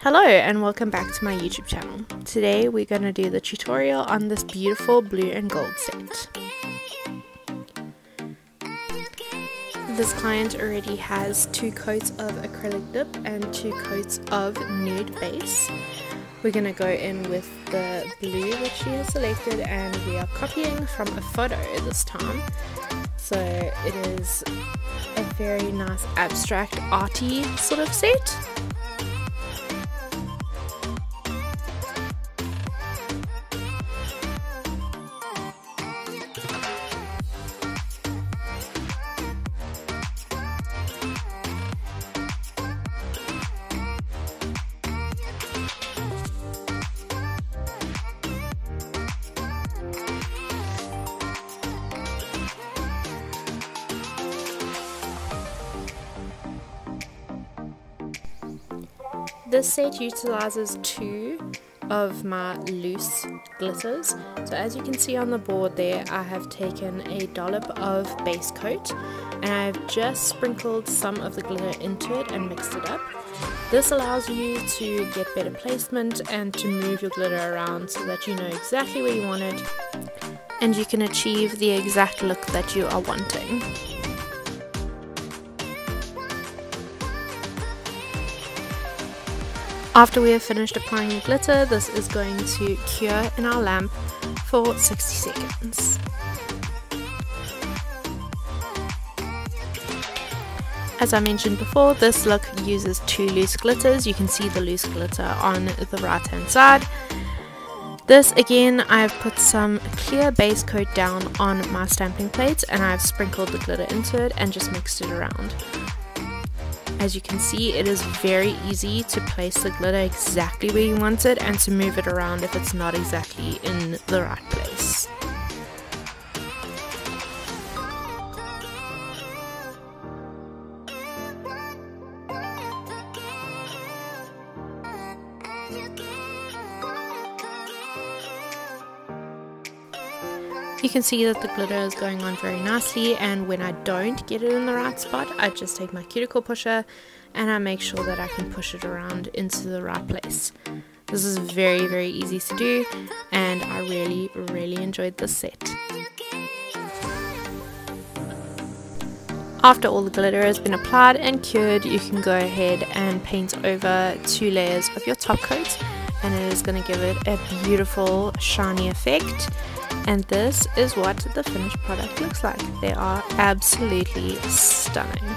Hello and welcome back to my YouTube channel. Today we're going to do the tutorial on this beautiful blue and gold set. This client already has two coats of acrylic dip and two coats of nude base. We're going to go in with the blue that she has selected and we are copying from a photo this time. So it is a very nice abstract arty sort of set. This set utilizes two of my loose glitters. So as you can see on the board there, I have taken a dollop of base coat and I've just sprinkled some of the glitter into it and mixed it up. This allows you to get better placement and to move your glitter around so that you know exactly where you want it and you can achieve the exact look that you are wanting. After we have finished applying the glitter, this is going to cure in our lamp for 60 seconds. As I mentioned before, this look uses two loose glitters. You can see the loose glitter on the right hand side. This again, I've put some clear base coat down on my stamping plate and I've sprinkled the glitter into it and just mixed it around. As you can see, it is very easy to place the glitter exactly where you want it and to move it around if it's not exactly in the right place. You can see that the glitter is going on very nicely and when I don't get it in the right spot I just take my cuticle pusher and I make sure that I can push it around into the right place. This is very very easy to do and I really really enjoyed this set. After all the glitter has been applied and cured you can go ahead and paint over two layers of your top coat and it is going to give it a beautiful shiny effect and this is what the finished product looks like. They are absolutely stunning.